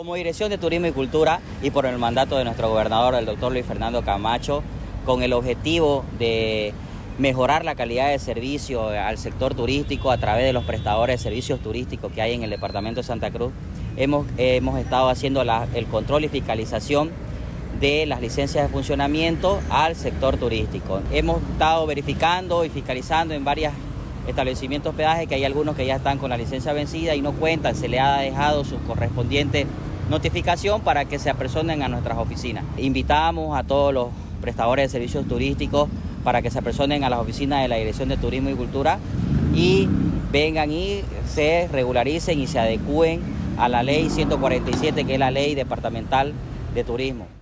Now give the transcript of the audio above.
Como Dirección de Turismo y Cultura y por el mandato de nuestro gobernador, el doctor Luis Fernando Camacho, con el objetivo de mejorar la calidad de servicio al sector turístico a través de los prestadores de servicios turísticos que hay en el departamento de Santa Cruz, hemos, hemos estado haciendo el control y fiscalización de las licencias de funcionamiento al sector turístico. Hemos estado verificando y fiscalizando en varios establecimientos peajes que hay algunos que ya están con la licencia vencida y no cuentan, se le ha dejado su correspondiente notificación para que se apersonen a nuestras oficinas. Invitamos a todos los prestadores de servicios turísticos para que se apersonen a las oficinas de la Dirección de Turismo y Cultura y vengan y se regularicen y se adecúen a la ley 147 que es la ley departamental de turismo.